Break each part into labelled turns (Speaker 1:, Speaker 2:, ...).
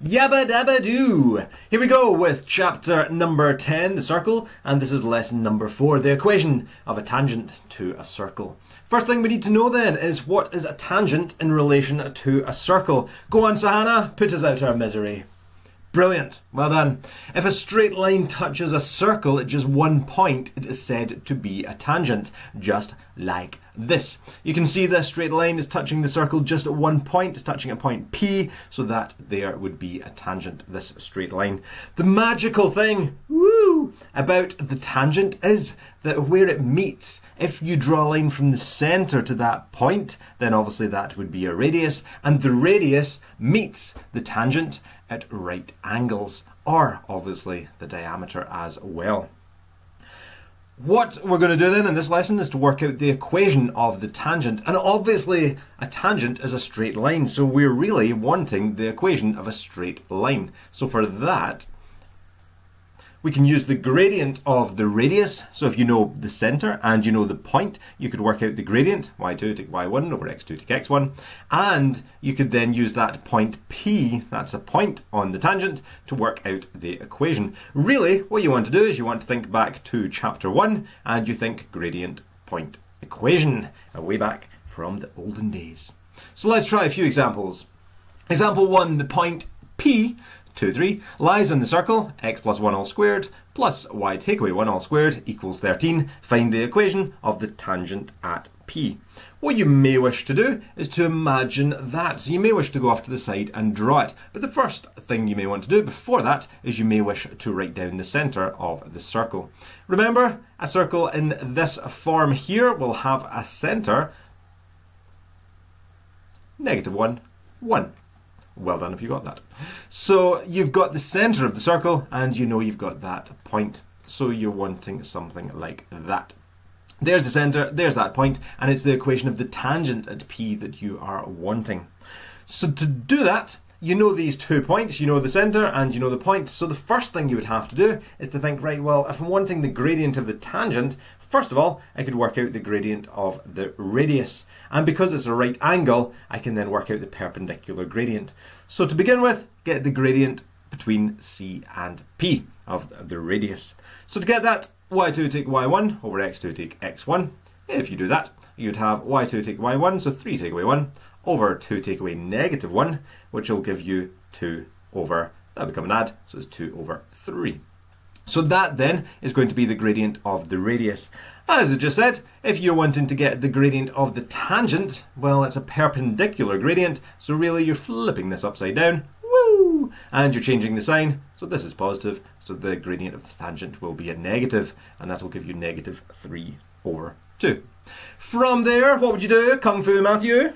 Speaker 1: Yabba dabba doo! Here we go with chapter number 10, the circle, and this is lesson number 4, the equation of a tangent to a circle. First thing we need to know then is what is a tangent in relation to a circle? Go on, Sahana, put us out of our misery. Brilliant, well done. If a straight line touches a circle at just one point, it is said to be a tangent, just like this. You can see the straight line is touching the circle just at one point, it's touching at point P, so that there would be a tangent, this straight line. The magical thing, woo, about the tangent is that where it meets, if you draw a line from the center to that point, then obviously that would be a radius, and the radius meets the tangent at right angles, or obviously the diameter as well. What we're going to do then in this lesson is to work out the equation of the tangent. And obviously a tangent is a straight line, so we're really wanting the equation of a straight line. So for that, we can use the gradient of the radius. So if you know the center and you know the point, you could work out the gradient, y2 take y1 over x2 take x1. And you could then use that point P, that's a point on the tangent, to work out the equation. Really, what you want to do is you want to think back to chapter one and you think gradient point equation, way back from the olden days. So let's try a few examples. Example one, the point P 2, 3, lies in the circle x plus 1 all squared plus y take away 1 all squared equals 13. Find the equation of the tangent at P. What you may wish to do is to imagine that. So you may wish to go off to the side and draw it. But the first thing you may want to do before that is you may wish to write down the centre of the circle. Remember, a circle in this form here will have a centre negative 1, 1. Well done if you got that. So you've got the center of the circle and you know you've got that point. So you're wanting something like that. There's the center, there's that point, and it's the equation of the tangent at P that you are wanting. So to do that, you know these two points, you know the center and you know the point. So the first thing you would have to do is to think, right, well, if I'm wanting the gradient of the tangent, First of all, I could work out the gradient of the radius. And because it's a right angle, I can then work out the perpendicular gradient. So to begin with, get the gradient between C and P of the radius. So to get that, y2 take y1 over x2 take x1. If you do that, you'd have y2 take y1, so 3 take away 1, over 2 take away negative 1, which will give you 2 over, that'll become an add, so it's 2 over 3. So that then is going to be the gradient of the radius. As I just said, if you're wanting to get the gradient of the tangent, well, it's a perpendicular gradient, so really you're flipping this upside down, woo, and you're changing the sign, so this is positive, so the gradient of the tangent will be a negative, and that will give you negative 3 over 2. From there, what would you do, Kung Fu Matthew?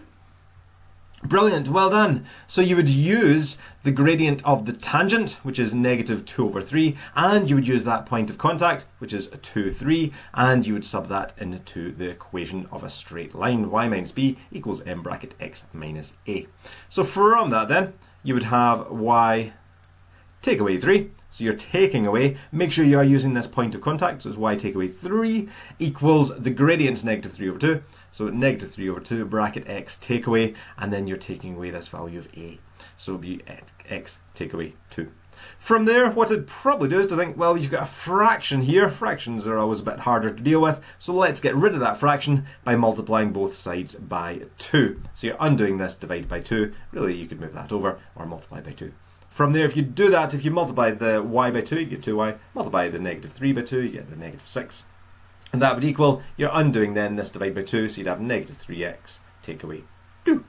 Speaker 1: Brilliant, well done. So you would use the gradient of the tangent, which is negative 2 over 3, and you would use that point of contact, which is 2, 3, and you would sub that into the equation of a straight line, y minus b equals m bracket x minus a. So from that then, you would have y take away 3, so you're taking away, make sure you are using this point of contact, so it's y take away 3 equals the gradient negative 3 over 2, so negative 3 over 2 bracket x take away, and then you're taking away this value of a. So it'll be x take away 2. From there, what I'd probably do is to think, well, you've got a fraction here. Fractions are always a bit harder to deal with, so let's get rid of that fraction by multiplying both sides by 2. So you're undoing this, divide by 2. Really, you could move that over or multiply by 2. From there, if you do that, if you multiply the y by 2, you get 2y. Multiply the negative 3 by 2, you get the negative 6. And that would equal, you're undoing then this divide by 2, so you'd have negative 3x take away 2.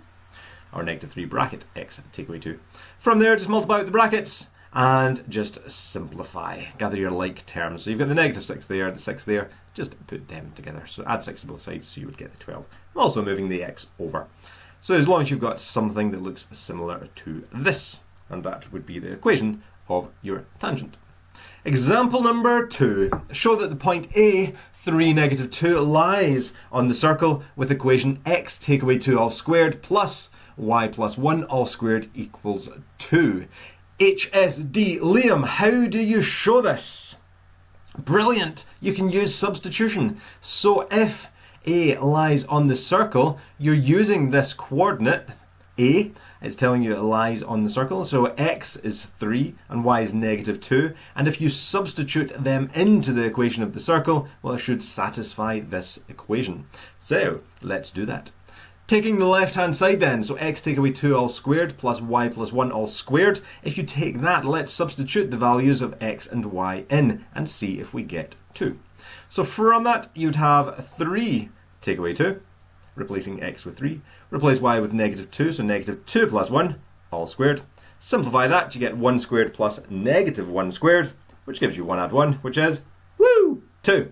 Speaker 1: Or negative 3 bracket x take away 2. From there, just multiply with the brackets and just simplify. Gather your like terms. So you've got the negative 6 there, the 6 there, just put them together. So add 6 to both sides, so you would get the 12. I'm also moving the x over. So as long as you've got something that looks similar to this, and that would be the equation of your tangent. Example number two. Show that the point A, 3, negative 2, lies on the circle with equation x take away 2 all squared plus y plus 1 all squared equals 2. HSD, Liam, how do you show this? Brilliant! You can use substitution. So if A lies on the circle, you're using this coordinate, A, it's telling you it lies on the circle. So x is 3 and y is negative 2. And if you substitute them into the equation of the circle, well, it should satisfy this equation. So let's do that. Taking the left hand side then, so x take away 2 all squared plus y plus 1 all squared. If you take that, let's substitute the values of x and y in and see if we get 2. So from that, you'd have 3 take away 2, replacing x with 3. Replace y with negative 2, so negative 2 plus 1 all squared. Simplify that, you get 1 squared plus negative 1 squared, which gives you 1 add 1, which is, woo, 2.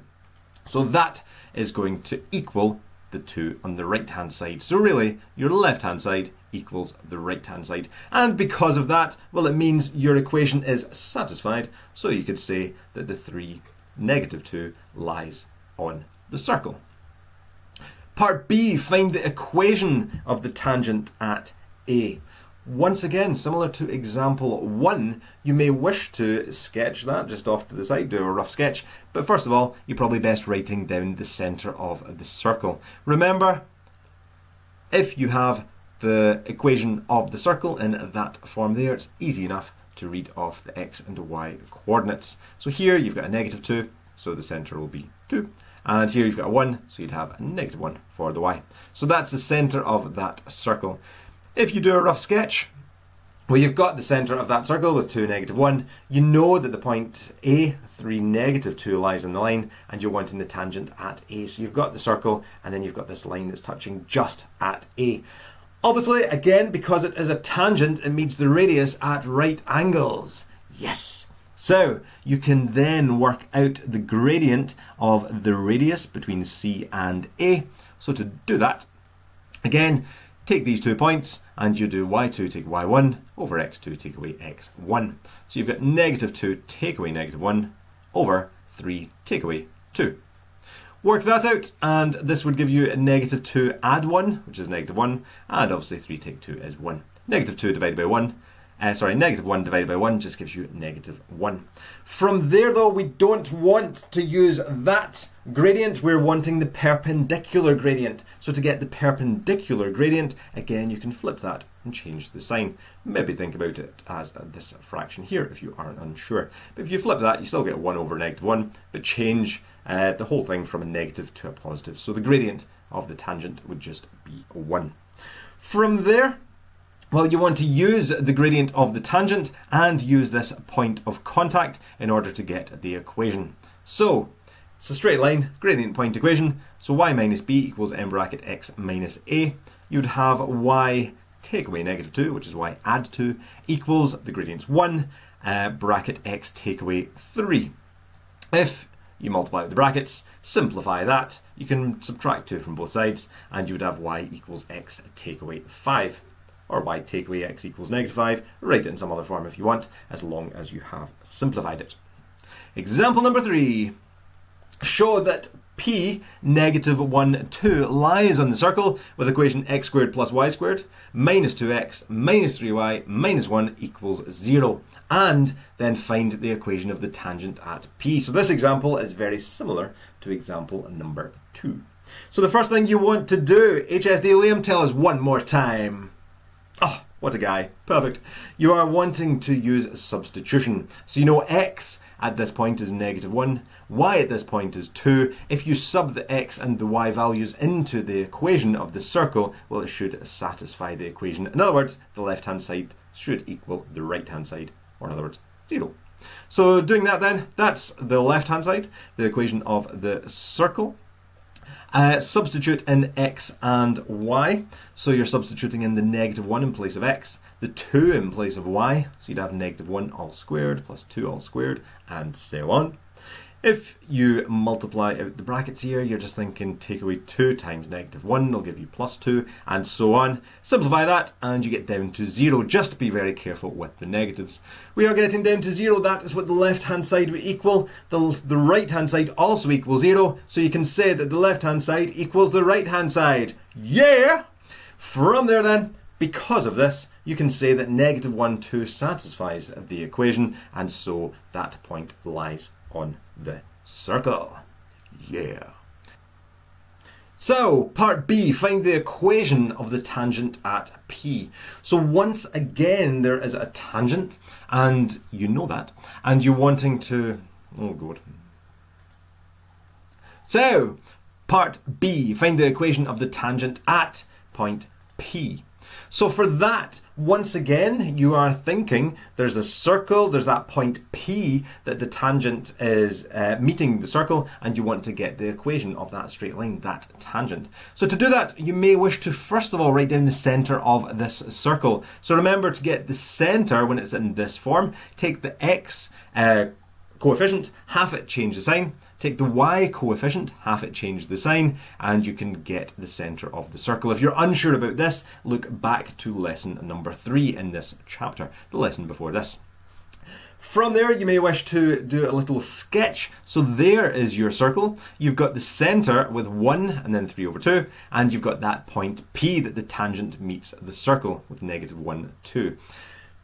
Speaker 1: So that is going to equal the 2 on the right hand side. So really, your left hand side equals the right hand side. And because of that, well, it means your equation is satisfied. So you could say that the 3 negative 2 lies on the circle. Part B, find the equation of the tangent at A. Once again, similar to example one, you may wish to sketch that just off to the side, do a rough sketch. But first of all, you're probably best writing down the centre of the circle. Remember, if you have the equation of the circle in that form there, it's easy enough to read off the x and y coordinates. So here you've got a negative 2, so the centre will be 2. And here you've got a 1, so you'd have a negative 1 for the y. So that's the centre of that circle. If you do a rough sketch, well, you've got the centre of that circle with 2, negative 1. You know that the point A, 3, negative 2 lies on the line, and you're wanting the tangent at A. So you've got the circle, and then you've got this line that's touching just at A. Obviously, again, because it is a tangent, it meets the radius at right angles. Yes! So, you can then work out the gradient of the radius between C and A. So to do that, again, Take these two points and you do y2 take y1 over x2 take away x1. So you've got negative 2 take away negative 1 over 3 take away 2. Work that out and this would give you negative 2 add 1, which is negative 1, and obviously 3 take 2 is 1. Negative 2 divided by 1 uh, sorry, negative 1 divided by 1 just gives you negative 1. From there though, we don't want to use that gradient, we're wanting the perpendicular gradient. So to get the perpendicular gradient, again, you can flip that and change the sign. Maybe think about it as this fraction here if you aren't unsure. But if you flip that, you still get 1 over negative 1, but change uh, the whole thing from a negative to a positive. So the gradient of the tangent would just be 1. From there, well, you want to use the gradient of the tangent and use this point of contact in order to get the equation. So, it's a straight line, gradient point equation. So y minus b equals m bracket x minus a. You'd have y take away negative 2, which is y add 2, equals the gradient's 1, uh, bracket x take away 3. If you multiply the brackets, simplify that, you can subtract 2 from both sides, and you would have y equals x take away 5 or y take away x equals negative 5. Write it in some other form if you want, as long as you have simplified it. Example number 3. Show that p negative 1, 2 lies on the circle with equation x squared plus y squared minus 2x minus 3y minus 1 equals 0 and then find the equation of the tangent at p. So this example is very similar to example number 2. So the first thing you want to do, HSD Liam, tell us one more time. Oh, what a guy. Perfect. You are wanting to use substitution. So you know x at this point is negative 1, y at this point is 2. If you sub the x and the y values into the equation of the circle, well, it should satisfy the equation. In other words, the left-hand side should equal the right-hand side, or in other words, 0. So doing that then, that's the left-hand side, the equation of the circle. Uh, substitute in x and y. So you're substituting in the negative 1 in place of x, the 2 in place of y. So you'd have negative 1 all squared plus 2 all squared, and so on. If you multiply out the brackets here, you're just thinking take away 2 times negative 1 will give you plus 2, and so on. Simplify that, and you get down to 0. Just be very careful with the negatives. We are getting down to 0. That is what the left-hand side would equal. The, the right-hand side also equals 0, so you can say that the left-hand side equals the right-hand side. Yeah! From there then, because of this, you can say that negative 1, 2 satisfies the equation, and so that point lies on the circle. Yeah. So, part B, find the equation of the tangent at P. So once again, there is a tangent, and you know that, and you're wanting to, oh god. So, part B, find the equation of the tangent at point P. So for that, once again, you are thinking there's a circle, there's that point P that the tangent is uh, meeting the circle, and you want to get the equation of that straight line, that tangent. So to do that, you may wish to first of all write down the center of this circle. So remember to get the center when it's in this form, take the x uh, coefficient, half it, change the sign, Take the y coefficient, half it, change the sign, and you can get the centre of the circle. If you're unsure about this, look back to lesson number three in this chapter, the lesson before this. From there, you may wish to do a little sketch. So there is your circle. You've got the centre with 1 and then 3 over 2, and you've got that point P that the tangent meets the circle with negative 1, 2.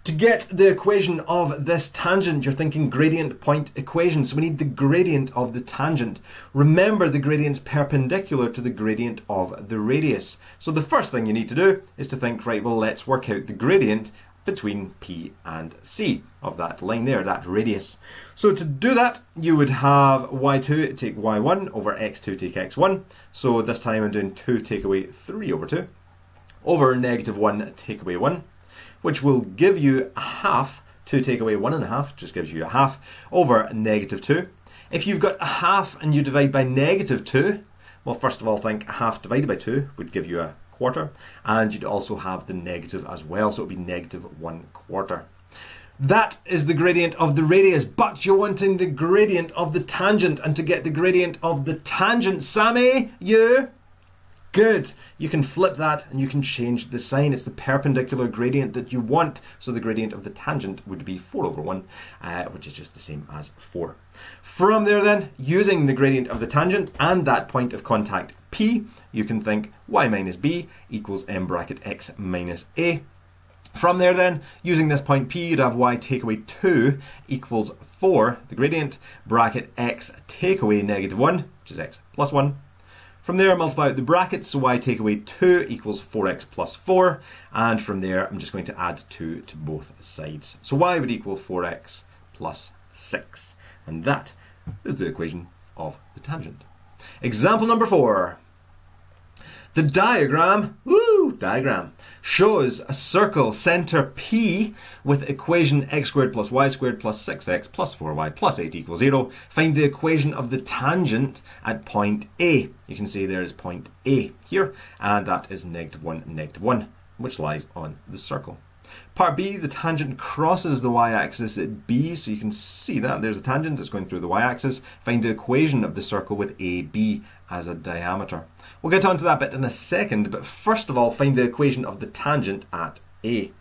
Speaker 1: To get the equation of this tangent, you're thinking gradient point equation. So we need the gradient of the tangent. Remember the gradient's perpendicular to the gradient of the radius. So the first thing you need to do is to think, right, well, let's work out the gradient between P and C of that line there, that radius. So to do that, you would have y2 take y1 over x2 take x1. So this time I'm doing 2 take away 3 over 2 over negative 1 take away 1 which will give you a half. 2 take away 1 and a half just gives you a half over negative 2. If you've got a half and you divide by negative 2, well, first of all, think a half divided by 2 would give you a quarter, and you'd also have the negative as well, so it would be negative 1 quarter. That is the gradient of the radius, but you're wanting the gradient of the tangent, and to get the gradient of the tangent, Sammy, you Good. You can flip that and you can change the sign. It's the perpendicular gradient that you want. So the gradient of the tangent would be 4 over 1, uh, which is just the same as 4. From there then, using the gradient of the tangent and that point of contact P, you can think y minus b equals m bracket x minus a. From there then, using this point P, you'd have y take away 2 equals 4, the gradient, bracket x take away negative 1, which is x plus 1, from there, I multiply out the brackets, so y take away 2 equals 4x plus 4, and from there, I'm just going to add 2 to both sides. So y would equal 4x plus 6, and that is the equation of the tangent. Example number 4. The diagram, diagram, shows a circle center P with equation x squared plus y squared plus 6x plus 4y plus 8 equals 0. Find the equation of the tangent at point A. You can see there is point A here, and that is negative 1, negative 1, which lies on the circle. Part B, the tangent crosses the y-axis at B, so you can see that. There's a tangent that's going through the y-axis. Find the equation of the circle with AB as a diameter. We'll get onto that bit in a second, but first of all, find the equation of the tangent at A.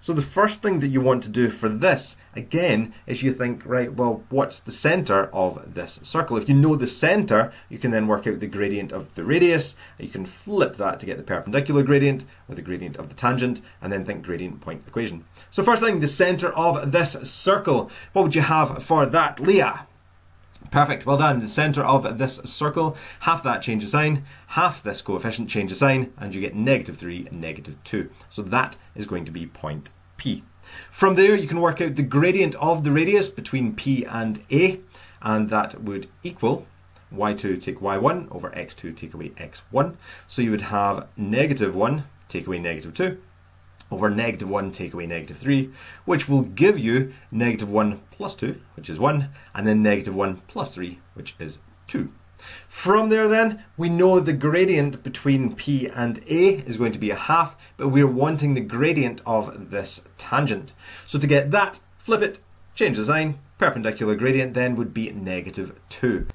Speaker 1: So the first thing that you want to do for this, again, is you think, right, well, what's the center of this circle? If you know the center, you can then work out the gradient of the radius. You can flip that to get the perpendicular gradient or the gradient of the tangent, and then think gradient point equation. So first thing, the center of this circle. What would you have for that, Leah? Perfect, well done. The centre of this circle, half that changes sign, half this coefficient changes sign, and you get negative 3 and negative 2. So that is going to be point P. From there, you can work out the gradient of the radius between P and A, and that would equal y2 take y1 over x2 take away x1. So you would have negative 1 take away negative 2 over negative 1 take away negative 3, which will give you negative 1 plus 2, which is 1, and then negative 1 plus 3, which is 2. From there then, we know the gradient between P and A is going to be a half, but we're wanting the gradient of this tangent. So to get that, flip it, change the sign, perpendicular gradient then would be negative 2.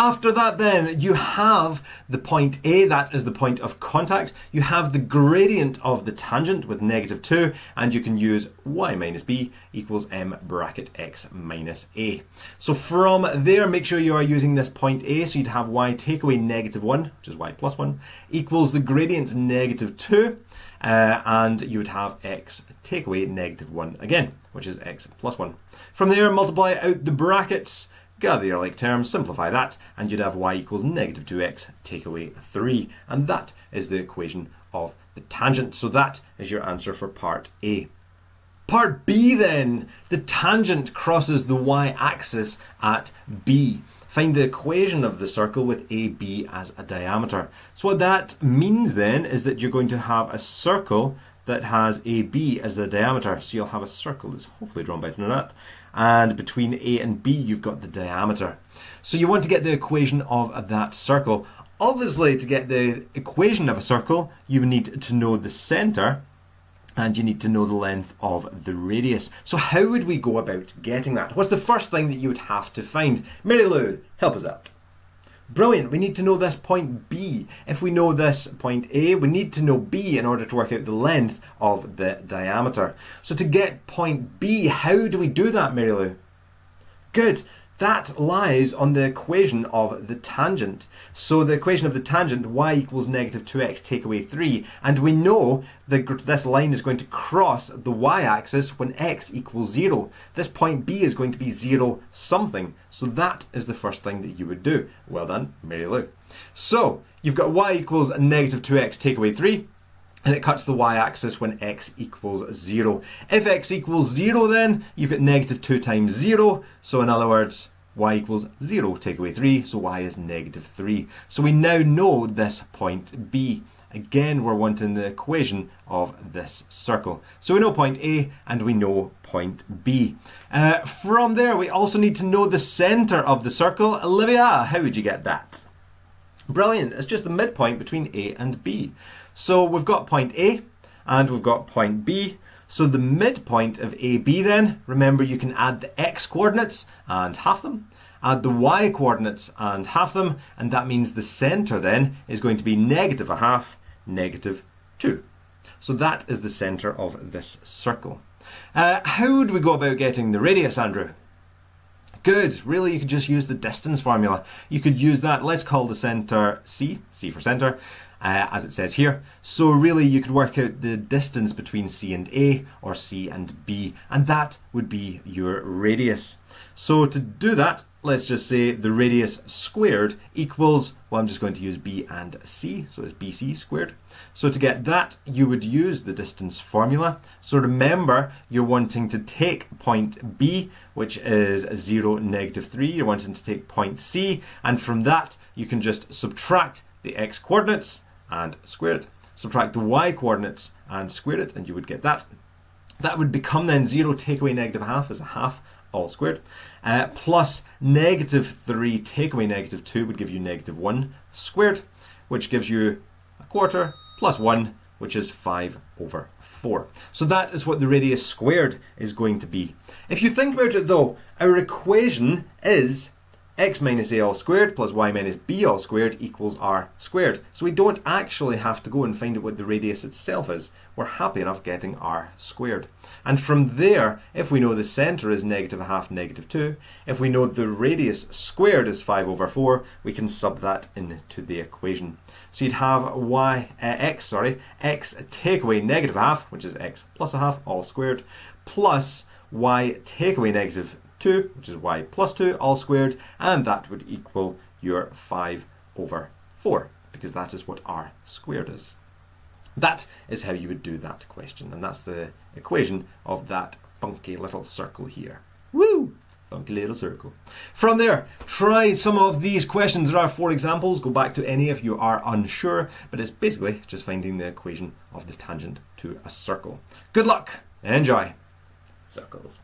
Speaker 1: After that then, you have the point A, that is the point of contact. You have the gradient of the tangent with negative 2, and you can use y minus b equals m bracket x minus a. So from there, make sure you are using this point A, so you'd have y take away negative 1, which is y plus 1, equals the gradient negative 2, uh, and you would have x take away negative 1 again, which is x plus 1. From there, multiply out the brackets, gather your like terms, simplify that, and you'd have y equals negative 2x, take away 3. And that is the equation of the tangent. So that is your answer for part A. Part B then, the tangent crosses the y-axis at B. Find the equation of the circle with AB as a diameter. So what that means then is that you're going to have a circle that has AB as the diameter. So you'll have a circle that's hopefully drawn by that. And between A and B, you've got the diameter. So you want to get the equation of that circle. Obviously, to get the equation of a circle, you need to know the centre and you need to know the length of the radius. So how would we go about getting that? What's the first thing that you would have to find? Mary Lou, help us out. Brilliant, we need to know this point B. If we know this point A, we need to know B in order to work out the length of the diameter. So to get point B, how do we do that, Mary Lou? Good. That lies on the equation of the tangent. So the equation of the tangent, y equals negative 2x take away 3, and we know that this line is going to cross the y-axis when x equals 0. This point B is going to be 0 something, so that is the first thing that you would do. Well done, Mary Lou. So, you've got y equals negative 2x take away 3, and it cuts the y-axis when x equals 0. If x equals 0 then, you've got negative 2 times 0, so in other words, y equals 0, take away 3, so y is negative 3. So we now know this point B. Again, we're wanting the equation of this circle. So we know point A and we know point B. Uh, from there, we also need to know the centre of the circle. Olivia, how would you get that? Brilliant, it's just the midpoint between A and B. So we've got point A and we've got point B. So the midpoint of AB then, remember you can add the x coordinates and half them, add the y coordinates and half them, and that means the centre then is going to be negative a half, negative 2. So that is the centre of this circle. Uh, how would we go about getting the radius, Andrew? Good, really you could just use the distance formula. You could use that, let's call the centre C, C for centre, uh, as it says here. So really you could work out the distance between C and A or C and B and that would be your radius. So to do that, let's just say the radius squared equals, well I'm just going to use B and C, so it's BC squared. So to get that, you would use the distance formula. So remember, you're wanting to take point B, which is 0, negative 3, you're wanting to take point C, and from that you can just subtract the x coordinates and square it. Subtract the y coordinates and square it, and you would get that. That would become then 0 take away negative half as a half all squared. Uh, plus negative 3 take away negative 2 would give you negative 1 squared, which gives you a quarter plus 1, which is 5 over 4. So that is what the radius squared is going to be. If you think about it though, our equation is x minus a all squared plus y minus b all squared equals r squared. So we don't actually have to go and find out what the radius itself is. We're happy enough getting r squared. And from there, if we know the centre is negative a half negative 2, if we know the radius squared is 5 over 4, we can sub that into the equation. So you'd have y, uh, x, sorry, x take away negative half, which is x plus a half, all squared, plus y take away negative 2, which is y plus 2 all squared, and that would equal your 5 over 4, because that is what r squared is. That is how you would do that question, and that's the equation of that funky little circle here. Woo! Funky little circle. From there, try some of these questions. There are four examples. Go back to any if you are unsure, but it's basically just finding the equation of the tangent to a circle. Good luck. Enjoy. Circles.